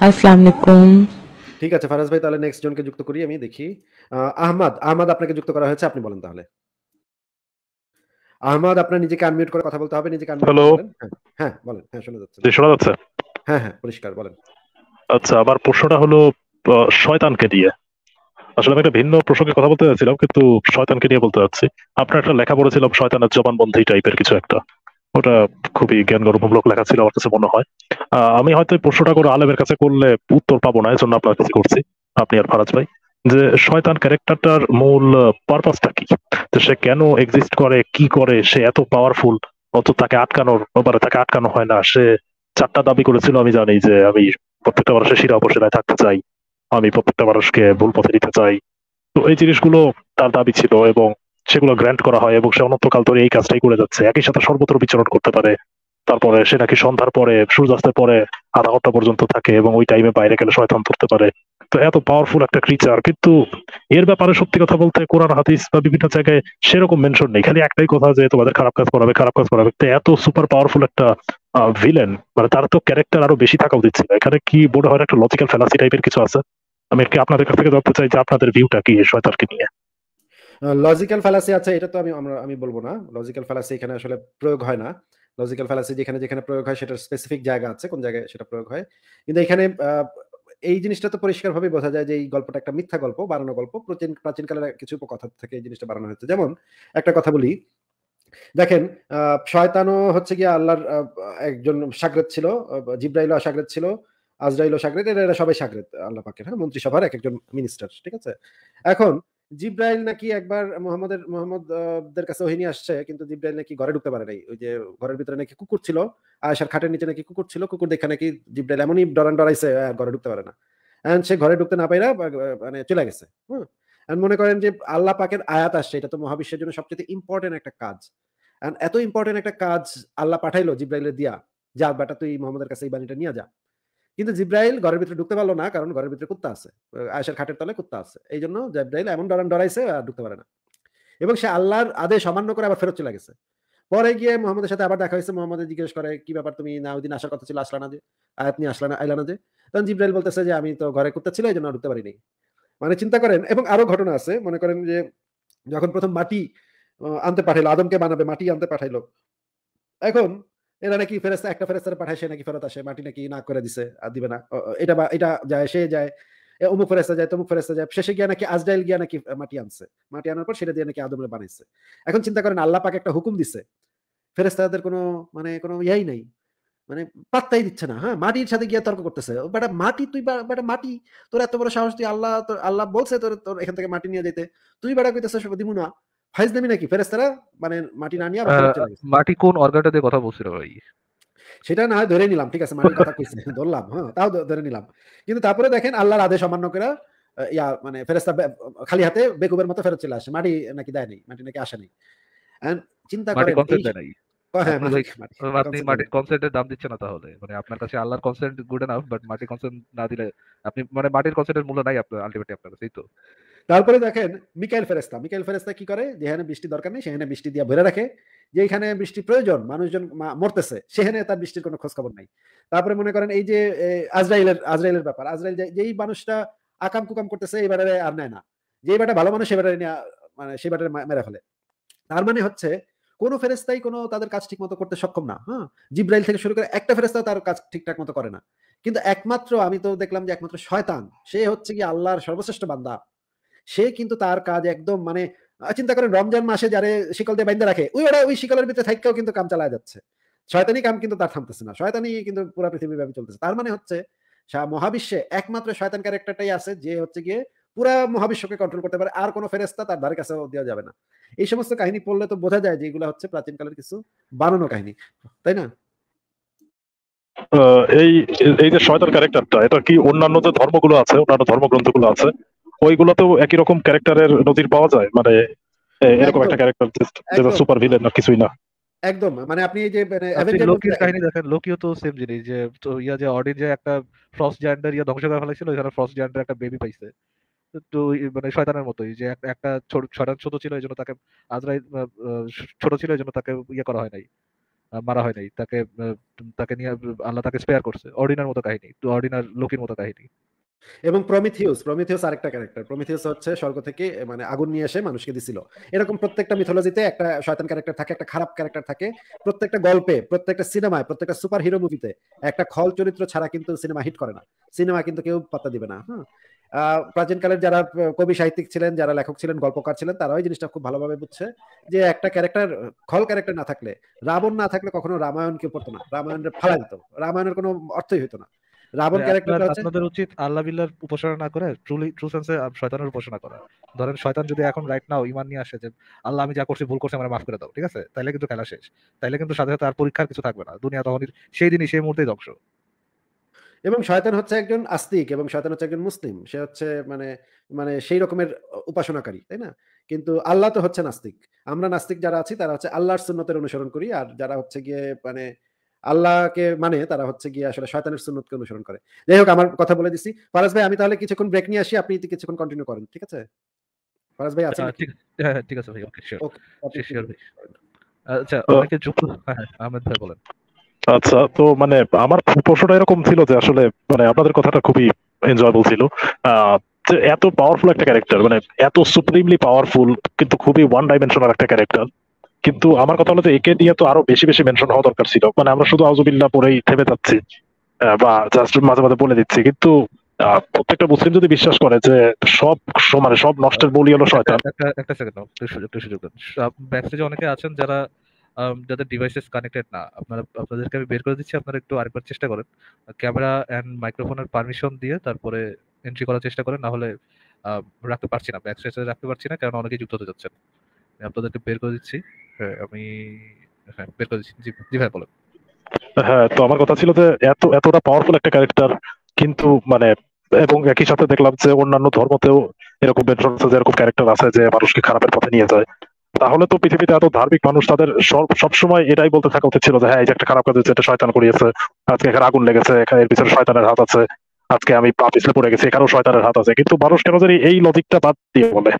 আসসালামু আলাইকুম। ঠিক আছে ফারাজ ভাই তাহলে নেক্সট জনকে যুক্ত করি আমি দেখি। আহ, আহমাদ আহমাদ আপনাকে যুক্ত করা হয়েছে আপনি বলেন তাহলে। আহমাদ আপনার নিজেকে আনমিউট করে কথা বলতে হবে নিজেকে আনমিউট? বলেন। হ্যাঁ হ্যাঁ বলেন হ্যাঁ শোনা যাচ্ছে। জি শোনা যাচ্ছে? হ্যাঁ হ্যাঁ পরিষ্কার বলেন। আচ্ছা আমার প্রশ্নটা হলো শয়তানকে দিয়ে। আসলে আমি একটা ভিন্ন প্রসঙ্গে কথা বলতে চাচ্ছিলাম কিন্তু শয়তানকে নিয়ে বলতে চাচ্ছি আপনার একটা লেখা পড়েছিলাম শয়তানের জবানবন্দি টাইপের কিছু একটা। ওটা খুবই জ্ঞান গর্ভমূলক লেখা ছিল আমার কাছে মনে হয়। আমি হয়তো প্রশ্নটা করে আলেমের কাছে করলে উত্তর পাবো না, এজন্য আপনার কাছে করছি। আপনি আর ফারাজ ভাই, যে শয়তান ক্যারেক্টারটার মূল পারপাসটা কি? যে সে কেন এক্সিস্ট করে, কি করে, সে এত পাওয়ারফুল অত তাকে আটকানোর ব্যাপারে তাকে আটকানো হয় না। সে চারটা দাবি করেছিল, আমি জানি যে আমি প্রত্যেকটা মানুষের শিরা অপসিরায় থাকতে চাই, আমি প্রত্যেকটা মানুষকে ভুল পথে দিতে চাই। তো এই জিনিসগুলো তার দাবি ছিল এবং সেগুলো গ্র্যান্ট করা হয় এবং সে অনন্তকাল ধরে এই কাজটাই করে যাচ্ছে। একই সাথে সর্বত্র বিচরণ করতে পারে। তারপরে সে নাকি সন্ধ্যার পরে, সূর্যাস্তের পরে আধা ঘণ্টা পর্যন্ত থাকে এবং ওই টাইমে বাইরে গেলে শয়তান ধরতে পারে। তো এত পাওয়ারফুল একটা ক্রিচার কিন্তু এর ব্যাপারে সত্যি কথা বলতে কোরআন, হাদিস বা বিভিন্ন জায়গায় সেরকম মেনশন নেই। খালি একটাই কথা যে তোমাদের খারাপ কাজ করাবে, খারাপ কাজ করাবে। তো এত সুপার পাওয়ারফুল একটা ভিলেন মানে তার তো ক্যারেক্টার আরও বেশি থাকা উচিত ছিল। এখানে কি মনে হয় একটা লজিক্যাল ফ্যালাসি টাইপের কিছু আছে? আমি কি আপনাদের কাছ থেকে জানতে চাই যে আপনাদের ভিউটা কি শয়তানকে নিয়ে? লজিক্যাল ফ্যালাসি আছে এটা তো আমি আমরা আমি বলব না। লজিক্যাল ফ্যালাসি এখানে আসলে প্রয়োগ হয় না। লজিক্যাল ফ্যালাসি যেখানে যেখানে প্রয়োগ হয় সেটার স্পেসিফিক জায়গা আছে কোন জায়গায় সেটা প্রয়োগ হয়। কিন্তু এখানে এই জিনিসটা তো পরিষ্কারভাবে বোঝা যায় যে এই গল্পটা একটা মিথ্যা গল্প বানানো গল্প। প্রাচীন প্রাচীনকালের কিছু উপকথা থেকে এই জিনিসটা বানানো হয়েছে। যেমন একটা কথা বলি দেখেন শয়তানও হচ্ছে গিয়ে আল্লাহর একজন সাগরেদ ছিল আহ, জিব্রাইলও সাগরেদ ছিল আজরাইলও সাগরেদ এরা এরা সবাই সাগরেদ আল্লাহ পাকের হ্যাঁ মন্ত্রিসভার এক একজন মিনিস্টার ঠিক আছে? এখন জিব্রাইল নাকি একবার মোহাম্মদের মোহাম্মদ আহ, দের কাছে ওহিনী আসছে কিন্তু জিব্রাইল নাকি ঘরে ঢুকতে পারে নাই। ওই যে ঘরের ভিতরে নাকি কুকুর ছিল আয়সার খাটের নিচে নাকি কুকুর ছিল কুকুর দেখে নাকি জিব্রাইল এমনই ডরান ডরাইছে ঘরে ঢুকতে পারে না। And সে ঘরে ঢুকতে না পাইরা মানে চলে গেছে And মনে করেন যে আল্লাহ পাকের আয়াত আসছে এটা তো মহাবিশ্বের জন্য সবচেয়ে ইম্পর্টেন্ট একটা কাজ। And এত ইম্পর্টেন্ট একটা কাজ আল্লাহ পাঠাইলো জিব্রাইলের দিয়া যা বেটা তুই মোহাম্মদের কাছে এই বাণীটা নিয়ে যা। কিন্তু জিব্রাইল ঘরের ভিতরে ঢুকতে পারল না, কারণ ঘরের ভিতরে কুত্তা আছে। আয়েশার খাটের তলে কুত্তা আছে। এই জন্য জিব্রাইল এমন ডরান ডরাইছে আর ঢুকতে পারে না। এবং সে আল্লাহর আদেশ অমান্য করে আবার ফেরত চলে গেছে। পরে গিয়ে মোহাম্মদের সাথে আবার দেখা হয়েছে। মোহাম্মদ জিজ্ঞেস করে, কি ব্যাপার তুমি না ওই দিন আসার কথা ছিল, আসলা না যে? আয়াত নিয়ে আসলা না, আইলা না যে? তখন জিব্রাইল বলতেছে যে, আমি তো ঘরে কুত্তা ছিল এই জন্য ঢুকতে পারিনি। মানে চিন্তা করেন, এবং আরও ঘটনা আছে। মনে করেন যে, যখন প্রথম মাটি আনতে পাঠাইলো, আদমকে বানাবে, মাটি আনতে পাঠাইলো। এখন এরা নাকি ফেরেস্তা একটা ফেরেস্তারে পাঠায় সে নাকি ফেরত আসে, মাটি নাকি না করে দিছে, আর দিবে না। এটা বা- এটা যায়, সে যায় অমুক ফেরেস্তা যায়, তমুক ফেরেস্তা যায়, শেষে গিয়ে নাকি আজরাইল গিয়া নাকি মাটি আনছে। মাটি আনার পর সেটা দিয়ে নাকি আদমরে বানাইছে। এখন চিন্তা করেন, আল্লাহ পাক একটা হুকুম দিছে। ফেরেস্তাদের কোনো মানে কোনো ইয়াই নাই। মানে পাত্তাই দিচ্ছে না হ্যাঁ মাটির সাথে গিয়ে তর্ক করতেছে। বেটা, মাটি তুই বেটা, মাটি, তোর এত বড় সাহস তুই আল্লাহ, তোর, আল্লাহ বলছে তোর তোর এখান থেকে মাটি নিয়ে যেতে তুই বেটা কইতেছিস, দিমু না। ফাইজ নামি নাকি? ফেরেস্তারা মানে মাটি না নিয়ে। মাটি কোন অর্গানটা দিয়ে কথা বলছিল ভাই? সেটা না হয় ধরে নিলাম ঠিক আছে মাটির কথা কইছে ধরলাম হ্যাঁ তাও ধরে নিলাম। কিন্তু তারপরে দেখেন আল্লাহর আদেশ অমান্য করে ইয়া মানে ফেরেস্তা খালি হাতে বেকুবের মতো ফেরত চলে আসে মাটি নাকি দেয় দেয়নি মাটি নাকি আসেনি এন্ড চিন্তা মাটি এই- হ্যাঁ আপনি মাটি- মাটি আপনি consent মাটি দেয়। কনসেন্টের দাম না তাহলে। মানে আপনার কাছে আল্লাহর কনসেন্ট গুড এনাফ বাট মাটি কনসেন্ট না দিলে আপনি মানে মাটির কনসেন্টের মূল্য নাই আপনার আলটিমেটলি আপনার কাছে তো। তারপরে দেখেন মিকাইল ফেরেস্তা মিকাইল ফেরেস্তা কি করে? যেখানে বৃষ্টি দরকার নেই সেখানে বৃষ্টি দিয়ে ভরে রাখে। যেখানে বৃষ্টি প্রয়োজন মানুষজন মরতেছে সেখানে তার বৃষ্টির কোনো খোঁজ খবর নাই। তারপরে মনে করেন এই যে আজরাইলের আজরাইলের ব্যাপার। আজরাইল যেই মানুষটা আকাম কুকাম করতেছে এবারে আর নেয় না। যে বেটা ভালো মানুষ এবারে নিয়ে মানে সে বেটারে মেরে ফেলে। তার মানে হচ্ছে কোনো ফেরেস্তাই কোনো তাদের কাজ ঠিক মতো করতে সক্ষম না হ্যাঁ? জিব্রাইল থেকে শুরু করে একটা ফেরেস্তা তার কাজ ঠিকঠাক মতো করে না। কিন্তু একমাত্র আমি তো দেখলাম যে একমাত্র শয়তান, সে হচ্ছে কি আল্লাহর সর্বশ্রেষ্ঠ বান্দা। সে কিন্তু তার কাজ একদম মানে চিন্তা করেন রমজান মাসে যারে শিকল দিয়ে বাইন্দা রাখে, ওই ওরা ওই শিকলের ভিতরে থাকতেও কিন্তু কাম চালায় যাচ্ছে। শয়তানি কাম কিন্তু তার থামতেছে না, শয়তানি কিন্তু পুরো পৃথিবী ব্যাপী চলতেছে। তার মানে হচ্ছে মহাবিশ্বে একমাত্র শয়তান ক্যারেক্টারটাই আছে, যে হচ্ছে গিয়ে পুরা মহাবিশ্বকে কন্ট্রোল করতে পারে আর কোনো ফেরেস্তা তার ধারে কাছেও দেওয়া যাবে না। এই সমস্ত কাহিনী পড়লে তো বোঝা যায় যে এগুলো হচ্ছে প্রাচীনকালের কিছু বানানো কাহিনী তাই না? এই এই যে শয়তান ক্যারেক্টারটা এটা কি অন্যান্য যে ধর্মগুলো আছে অন্যান্য ধর্মগ্রন্থগুলো আছে ওইগুলোতেও একই রকম ক্যারেক্টারের নজির পাওয়া যায়? মানে এরকম একটা ক্যারেক্টার যেটা সুপার ভিলেন না কিছুই না। একদম। মানে আপনি এই যে মানে লোকির কাহিনী দেখেন লোকিও তো সেম জিনিস যে তো ইয়া যে অডিন যে একটা ফ্রস্ট জায়ান্টের ইয়া ধ্বংস করে ফেলেছিল এখানে ফ্রস্ট জায়ান্টের একটা বেবি পাইছে। মানে শয়তানের মতোই যে একটা শয়তান ছোট ছিল এই জন্য তাকে আহ, ছোট ছিল এই জন্য তাকে ইয়ে করা হয় নাই মারা হয় নাই তাকে তাকে নিয়ে আল্লাহ তাকে স্পেয়ার করছে অর্ডিনার মতো কাহিনী তো অর্ডিনার লোকের মতো কাহিনী। এবং প্রমিথিউস প্রমিথিউস আরেকটা ক্যারেক্টার প্রমিথিউস হচ্ছে স্বর্গ থেকে মানে আগুন নিয়ে এসে মানুষকে দিছিল। এরকম প্রত্যেকটা মিথোলজিতে একটা শয়তান ক্যারেক্টার থাকে একটা খারাপ ক্যারেক্টার থাকে প্রত্যেকটা গল্পে প্রত্যেকটা সিনেমায় প্রত্যেকটা সুপার হিরো মুভিতে একটা খল চরিত্র ছাড়া কিন্তু সিনেমা হিট করে না সিনেমা কিন্তু কেউ পাত্তা দিবে না হ্যাঁ প্রাচীনকালের যারা কবি সাহিত্যিক ছিলেন যারা লেখক ছিলেন গল্পকার ছিলেন তারাও এই জিনিসটা খুব ভালোভাবে বুঝছে যে একটা ক্যারেক্টার খল ক্যারেক্টার না থাকলে রাবণ না থাকলে কখনো রামায়ণ কেউ পড়তো না। রামায়ণের ফালা দিত। রামায়ণের কোনো অর্থই হতো না। রাবণ যে ক্যারেক্টারটা হচ্ছে আপনাদের উচিত আল্লাহ বিল্লাহর উপাসনা না করে ট্রুলি ট্রু সেন্সে শয়তানের উপাসনা করা। ধরেন শয়তান যদি এখন রাইট নাও ইমান নিয়ে আসে যে আল্লাহ আমি যা করছি ভুল করছি আমার মাফ করে দাও। ঠিক আছে? তাইলে কিন্তু খেলা শেষ। তাইলে কিন্তু সাথে সাথে আর পরীক্ষার কিছু থাকবে না। দুনিয়া তখন সেই দিনই সেই মুহূর্তেই ধ্বংস। এবং শয়তান হচ্ছে একজন আস্তিক এবং শয়তান হচ্ছে একজন মুসলিম। সে হচ্ছে মানে মানে সেই রকমের উপাসনাকারী তাই না? কিন্তু আল্লাহ তো হচ্ছে নাস্তিক আমরা নাস্তিক যারা আছি তারা হচ্ছে আল্লাহর সুন্নতের অনুসরণ করি আর যারা হচ্ছে গিয়ে মানে আল্লাহকে মানে তারা হচ্ছে গিয়ে আসলে শয়তানের সুন্নতকে অনুসরণ করে। যাই হোক আমার কথা বলে দিছি। ফারাজ ভাই আমি তাহলে কিছুক্ষণ ব্রেক নিয়ে আসি আপনি কিছুক্ষণ কন্টিনিউ করেন ঠিক আছে? ফারাজ ভাই আছেন ঠিক হ্যাঁ হ্যাঁ, ঠিক আছে ভাই ওকে শিওর ভাই আচ্ছা অনেকে যুক্ত হ্যাঁ আহমেদ ভাই বলেন। আচ্ছা তো মানে আমার প্রশ্নটা এরকম ছিল যে আসলে মানে আপনাদের কথাটা খুবই এনজয়েবল ছিল। এত পাওয়ারফুল একটা ক্যারেক্টার মানে এত সুপ্রিমলি পাওয়ারফুল কিন্তু খুবই ওয়ান ডাইমেনশনাল একটা ক্যারেক্টার কিন্তু আমার কথা হলো যে একে নিয়ে তো আরও বেশি বেশি মেনশন হওয়া দরকার ছিল। মানে আমরা শুধু আউজুবিল্লাহ পরেই থেমে যাচ্ছি বা জাস্ট মাঝে মাঝে বলে দিচ্ছি। কিন্তু প্রত্যেকটা মুসলিম যদি বিশ্বাস করে যে সব মানে সব নষ্টের বলি হলো শয়তান। একটা সেকেন্ড একটু সুযোগ দেন। ব্যাকস্টেজে অনেকে আছেন যারা যাদের ডিভাইসেস কানেক্টেড না, আপনারা, আপনাদেরকে আমি বের করে দিচ্ছি, আপনারা একটু আরেকবার চেষ্টা করেন। ক্যামেরা অ্যান্ড মাইক্রোফোনের পারমিশন দিয়ে তারপরে এন্ট্রি করার চেষ্টা করেন না হলে রাখতে পারছি না ব্যাকস্টেজে রাখতে পারছি না, কারণ অনেকেই যুক্ত হতে যাচ্ছেন। আমি আপনাদেরকে বের করে দিচ্ছি। হ্যাঁ আমি হ্যাঁ বের করে দিচ্ছি। জি জি ভাই, বলেন। হ্যাঁ তো আমার কথা ছিল যে, এত, এতটা পাওয়ারফুল একটা ক্যারেক্টার কিন্তু মানে এবং একই সাথে দেখলাম যে, অন্যান্য ধর্মতেও এরকম যে এরকম ক্যারেক্টার আছে, যে মানুষকে খারাপের পথে নিয়ে যায় তাহলে তো পৃথিবীতে এত ধার্মিক মানুষ, তাদের সব- সবসময় এটাই বলতে থাকা উচিত ছিল যে হ্যাঁ এই যে একটা খারাপ কাজ হচ্ছে এটা শয়তান করিয়েছে। আজকে এখানে আগুন লেগেছে, এখানে এর পিছনে শয়তানের হাত আছে। আজকে আমি পা পিছলে পড়ে গেছি, এখানেও শয়তানের হাত আছে। কিন্তু মানুষ কেন জানি এই লজিকটা বাদ দিয়ে বলে।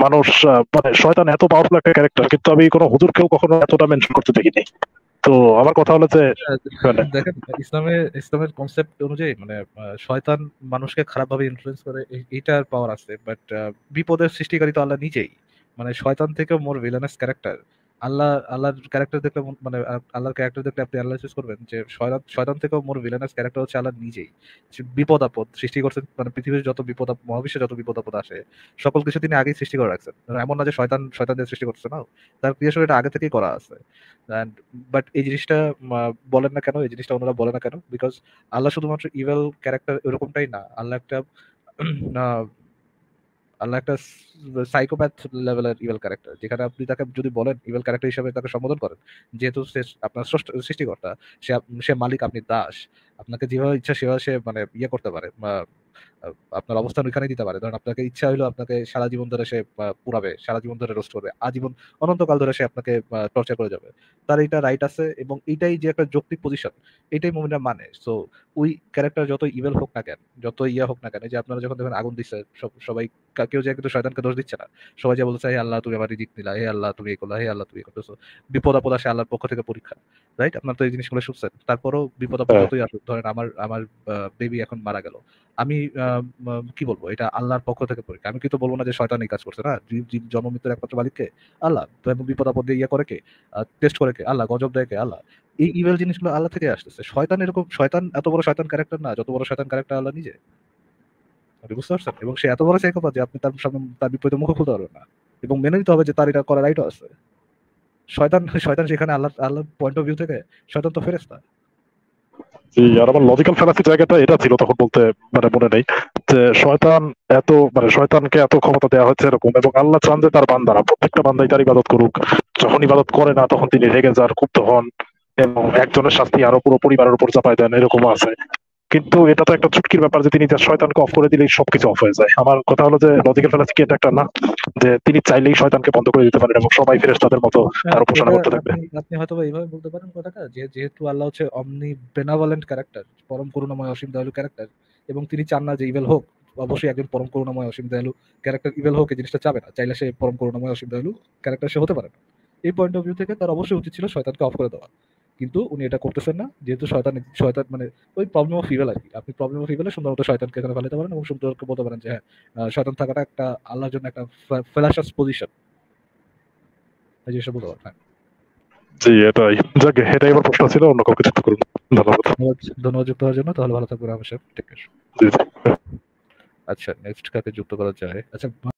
মানুষ মানে শয়তান এত পাওয়ারফুল একটা ক্যারেক্টার কিন্তু আমি কোনো হুজুরকেও কখনো এতটা মেনশন করতে দেখিনি। তো আমার কথা হলো যে দেখেন ইসলামে ইসলামের কনসেপ্ট অনুযায়ী মানে শয়তান মানুষকে খারাপভাবে ইনফ্লুয়েন্স করে এইটার পাওয়ার আছে। বাট বিপদের সৃষ্টিকারী তো আল্লাহ নিজেই। মানে শয়তান থেকেও মোর ভিলেনাস ক্যারেক্টার আল্লাহ, আল্লাহর ক্যারেক্টার দেখলে মানে আল্লাহর ক্যারেক্টার দেখলে আপনি অ্যানালাইসিস করবেন যে শয়তান শয়তান থেকেও মোর ভিলেনাস ক্যারেক্টার হচ্ছে আল্লাহ নিজেই। বিপদ আপদ সৃষ্টি করছেন মানে পৃথিবীর যত বিপদ মহাবিশ্বে যত বিপদ আপদ আসে, সকল কিছু তিনি আগেই সৃষ্টি করে রাখছেন। এমন না যে শয়তান শয়তান দিয়ে সৃষ্টি করছে না। তার ক্রিয়েশন এটা আগে থেকেই করা আছে। অ্যান্ড বাট এই জিনিসটা বলেন না কেন, এই জিনিসটা ওনারা বলে না কেন? বিকজ আল্লাহ শুধুমাত্র ইভেল ক্যারেক্টার এরকমটাই না। আল্লাহ একটা আল্লাহ একটা সাইকোপ্যাথ লেভেলের ইভেল ক্যারেক্টার যেখানে আপনি তাকে যদি বলেন ইভেল ক্যারেক্টার হিসেবে তাকে সম্বোধন করেন, যেহেতু সে আপনার সৃষ্টিকর্তা, সে সে মালিক, আপনি দাস, আপনাকে যেভাবে ইচ্ছা সেভাবে সে মানে ইয়ে করতে পারে আপনার অবস্থান ওইখানে দিতে পারে। ধরেন আপনাকে ইচ্ছা হইল আপনাকে সারা জীবন ধরে সে পুরাবে সারা জীবন ধরে রোস্ট করবে আজীবন অনন্তকাল ধরে সে আপনাকে টর্চার করে যাবে। তার এটা রাইট আছে এবং এটাই যে একটা যৌক্তিক পজিশন এটাই মুমিনরা মানে। সো ওই ক্যারেক্টার যত ইভেল হোক না কেন যত ইয়া হোক না কেন যে আপনারা যখন দেখেন আগুন দিচ্ছে সবাই কেউ যে কিন্তু শয়তানকে দোষ দিচ্ছে না। সবাই যে বলছে হে আল্লাহ তুমি আমার রিজিক নিলা হে আল্লাহ তুমি এই করলা হে আল্লাহ তুমি এই করতেছো বিপদ আপদ আসে আল্লাহর পক্ষ থেকে পরীক্ষা রাইট আপনার তো এই জিনিসগুলো শুনছেন। তারপরেও বিপদ আপদ হ্যাঁ। যতই আসুক ধরেন আমার আমার বেবি এখন মারা গেল। আমি কি বলব? এটা আল্লাহর পক্ষ থেকে পরীক্ষা। আমি কিন্তু বলব না যে শয়তান কাজ করছে না। জীব- জন্ম মৃত্যুর একমাত্র মালিককে আল্লাহ। বিপদ ইয়ে করে কে? টেস্ট করে কে? আল্লাহ। গজব দেয় কে? আল্লাহ। এই ইভেল জিনিসগুলো আল্লাহ থেকে আসতেছে। শয়তান এরকম শয়তান এত বড় শয়তান ক্যারেক্টার না, যত বড় শয়তান ক্যারেক্টার আল্লাহ নিজে। আপনি বুঝতে পারছেন? এবং সে এত বড় সাইকোপাথ যে আপনি তার সামনে তার বিপরীতে মুখ খুলতে পারবেন না। এবং মেনে নিতে হবে যে তার এটা করার রাইটও আছে। শয়তান শয়তান সেখানে আল্লাহ আল্লাহর পয়েন্ট অফ ভিউ থেকে শয়তান তো ফেরেস্তা জি, আর আমার লজিক্যাল ফ্যালাসি জায়গাটা এটা ছিল তখন বলতে মানে মনে নেই যে শয়তান এত মানে শয়তানকে এত ক্ষমতা দেওয়া হচ্ছে এরকম এবং আল্লাহ চান যে তার বান্দারা প্রত্যেকটা বান্দাই তার ইবাদত করুক। যখন ইবাদত করে না তখন তিনি রেগে যান ক্ষুব্ধ হন এবং একজনের শাস্তি আরও পুরো পরিবারের উপর চাপাই দেন এরকম আছে। কিন্তু এটা তো একটা চুটকির ব্যাপার যে তিনি তার শয়তানকে অফ করে দিলেই সবকিছু অফ হয়ে যায়। আমার কথা হলো যে লজিক্যাল ফ্যালাসি কি এটা একটা না? যে তিনি চাইলেই শয়তানকে বন্ধ করে দিতে পারেন এবং সবাই ফেরেস তাদের মতো তার উপাসনা করতে থাকবে। আপনি আপনি হয়তো এইভাবে বলতে পারেন কথাটা যে যেহেতু আল্লাহ হচ্ছে অমনি বেনাভলেন্ট ক্যারেক্টার পরম করুণাময় অসীম দয়ালু ক্যারেক্টার এবং তিনি চান না যে ইভেল হোক অবশ্যই একজন পরম করুণাময় অসীম দয়ালু ক্যারেক্টার ইভেল হোক এই জিনিসটা চাবে না। চাইলে সে পরম করুণাময় অসীম দয়ালু ক্যারেক্টার সে হতে পারে না। এই পয়েন্ট অফ ভিউ থেকে তার অবশ্যই উচিত ছিল শয়তানকে অফ করে দেওয়া। কিন্তু উনি এটা করতেছেন না। যেহেতু শয়তান শয়তান মানে ওই প্রবলেম অফ ইভেল আর কি আপনি প্রবলেম অফ ইভেলে সুন্দর মতো শয়তানকে এখানে ফেলাতে পারেন এবং সুন্দর বলতে পারেন যে হ্যাঁ শয়তান থাকাটা একটা আল্লাহর জন্য একটা ফেলাসাস পজিশন এই জিনিসটা বলতে পারেন হ্যাঁ। জি এটাই। যাক এটাই আমার প্রশ্ন ছিল অন্য কাউকে যুক্ত করুন। ধন্যবাদ। ধন্যবাদ যুক্ত হওয়ার জন্য। তাহলে ভালো থাকবেন আমার সাথে ঠিক আছে। আচ্ছা নেক্সট কাকে যুক্ত করা যায়? আচ্ছা